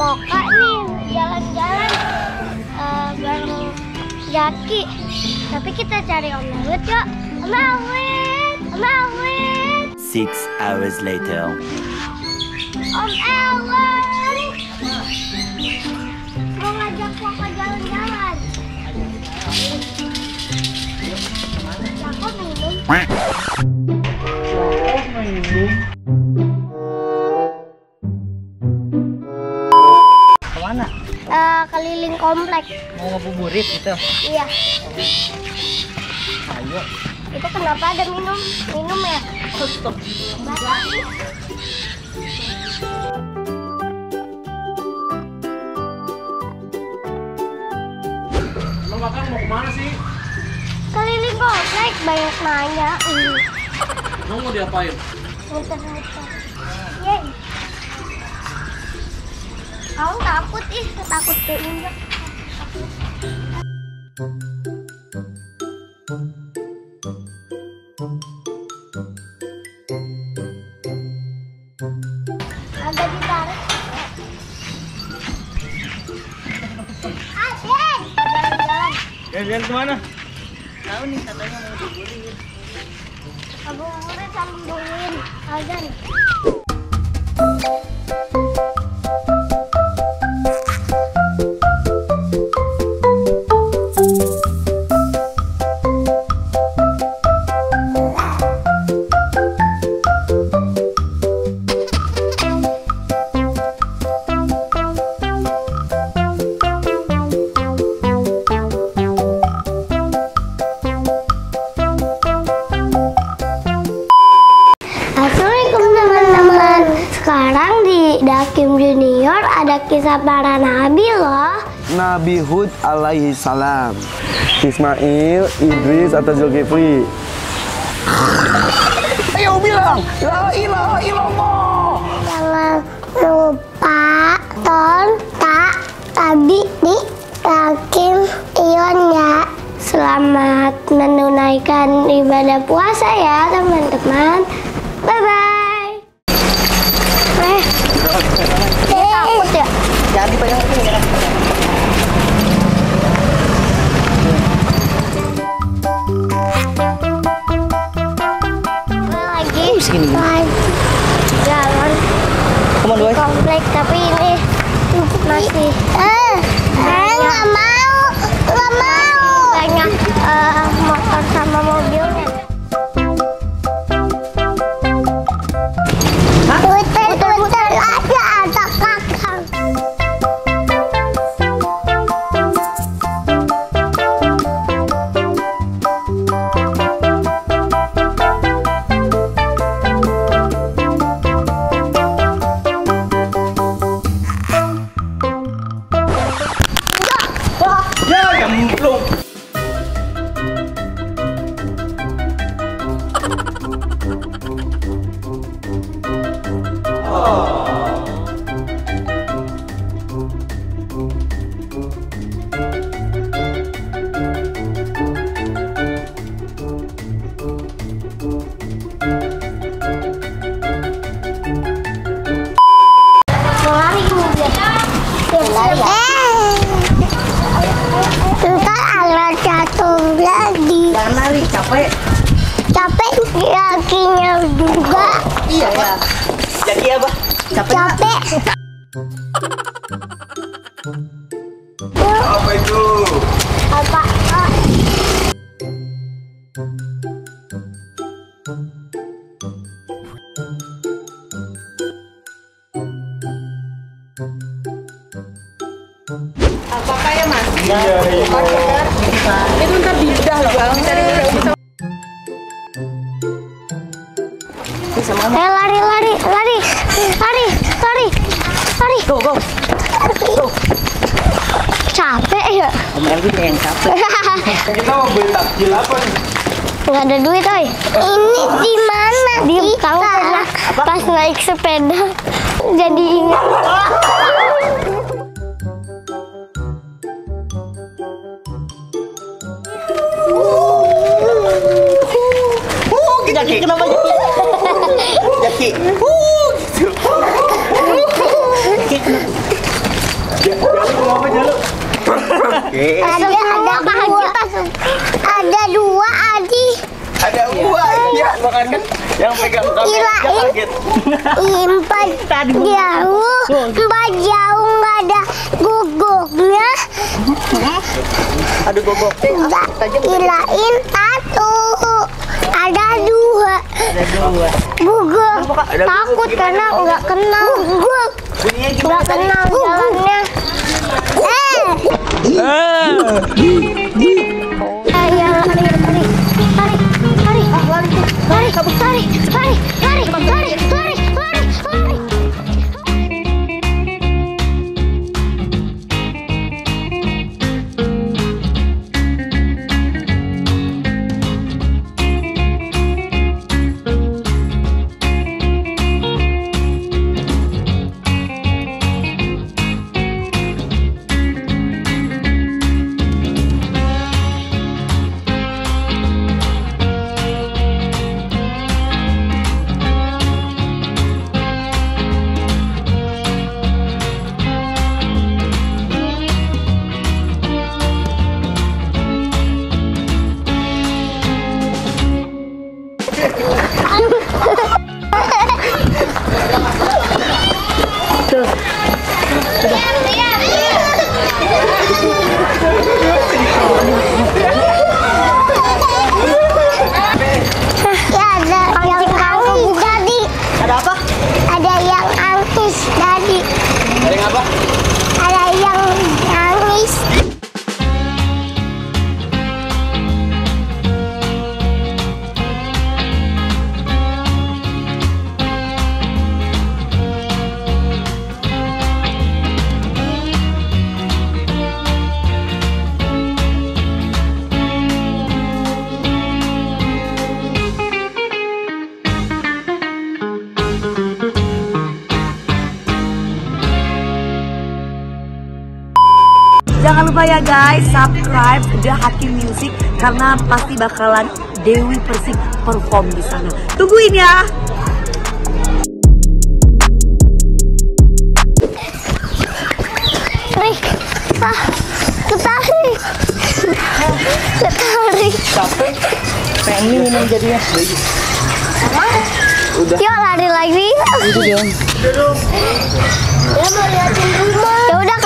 Poka nih jalan-jalan eh, bareng Jaki. Tapi kita cari Om Lawit yuk. Om Lawit, Om Lawit, Six hours later. Om Lawit. Mau ngajak Poka jalan-jalan. Aku minum. Komplek. Mau ngebuburit gitu? Iya. Ayo. Itu kenapa ada minum? Minum ya? Lo makan mau ke mana sih? Keliling komplek banyak nanya. Lo mau diapain? Muter-muter. Yeay. Kamu takut ih, takut keinjak. Agak ditarik. Jalan-jalan. Jalan ke mana? Tahu nih katanya mau dibuburit. Ngabuburit sambil nungguin azan. Assalamualaikum Di Dakim Junior ada kisah para nabi loh. Nabi Hud alaihi salam. Ismail, Idris atau Zulkifli. Ayo bilang La ilaha illallah. Jangan lupa tonton tadi di Dakim Ion ya. Selamat menunaikan ibadah puasa ya teman-teman. Bye-bye masih eh Jangan lari, capek. capek kakinya juga Iya ya. Jadi apa? Capek. capek Eh lari lari lari. Lari lari lari. Go go. capek ya. Om Elvi yang capek. Kita mau beli takjil apa nih? nggak ada duit oi. Ini di mana di kamu pernah pas naik sepeda jadi ingat makan kan? Yang pegang kamera kaget. Empat jauh, empat jauh nggak ada guguknya. Aduh gogok. Enggak, kirain satu. Ada dua. Ada dua. Gugur. Ada Takut karena nggak kenal. Bunyinya Nggak kenal jalannya. Eh. Eh, lari, lari, kabur, lari, lari, Jangan lupa ya guys, subscribe The Hakim Music karena pasti bakalan Dewi Persik perform di sana. Tungguin ya. Rik, ah, ketarik. Ketarik. Capek. Pengen minum jadinya. Yuk lari lagi. Ya mau liatin rumah. Ya udah